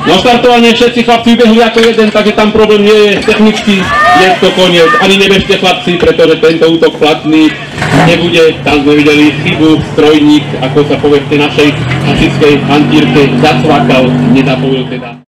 Na štartovanie všetci chlapci vybehli ako jeden, takže tam problém nie je technicky, je to koniec. Ani nebežte chlapci, pretože tento útok platný nebude. Tam sme videli chybu, strojník, ako sa povie v tej našej hasičskej hantírke, zacvakal, nezapojil teda.